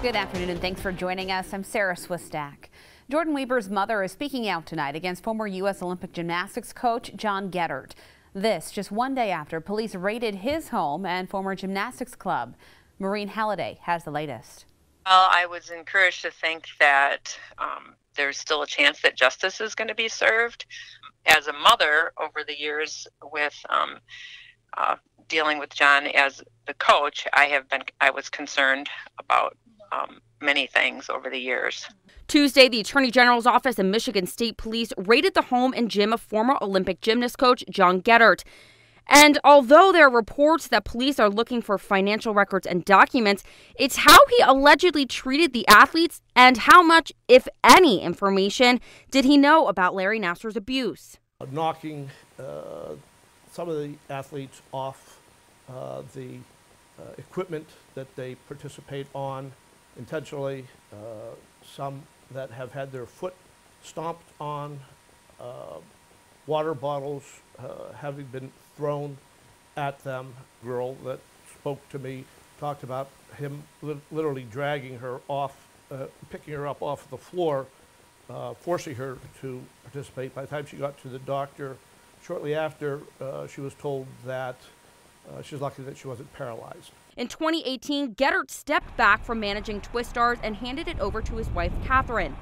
Good afternoon and thanks for joining us. I'm Sarah Swistak. Jordyn Wieber's mother is speaking out tonight against former U.S. Olympic gymnastics coach John Geddert. This just one day after police raided his home and former gymnastics club. Maureen Halliday has the latest. Well, I was encouraged to think that um, there's still a chance that justice is going to be served. As a mother, over the years with um, uh, dealing with John as the coach, I have been I was concerned about many things over the years. Tuesday, the Attorney General's office and Michigan State Police raided the home and gym of former Olympic gymnast coach John Geddert. And although there are reports that police are looking for financial records and documents, it's how he allegedly treated the athletes and how much, if any, information did he know about Larry Nassar's abuse. Knocking uh, some of the athletes off uh, the uh, equipment that they participate on intentionally, uh, some that have had their foot stomped on, uh, water bottles uh, having been thrown at them. Girl that spoke to me talked about him li literally dragging her off, uh, picking her up off the floor, uh, forcing her to participate. By the time she got to the doctor, shortly after, she was told that uh, she's lucky that she wasn't paralyzed. In 2018, Geddert stepped back from managing Twistars and handed it over to his wife, Catherine.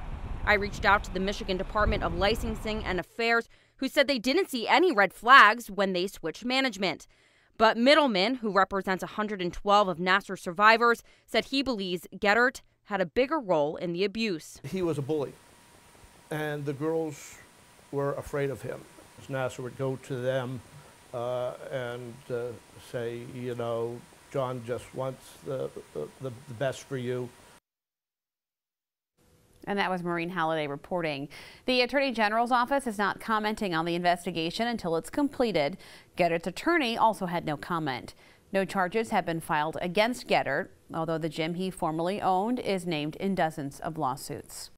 I reached out to the Michigan Department of Licensing and Affairs, who said they didn't see any red flags when they switched management. But Middleman, who represents 112 of Nassar survivors, said he believes Geddert had a bigger role in the abuse. He was a bully, and the girls were afraid of him. Nassar would go to them uh, and uh, say, you know, John just wants the, the, the best for you. And that was Maureen Halliday reporting. The Attorney General's office is not commenting on the investigation until it's completed. Geddert's attorney also had no comment. No charges have been filed against Geddert, although the gym he formerly owned is named in dozens of lawsuits.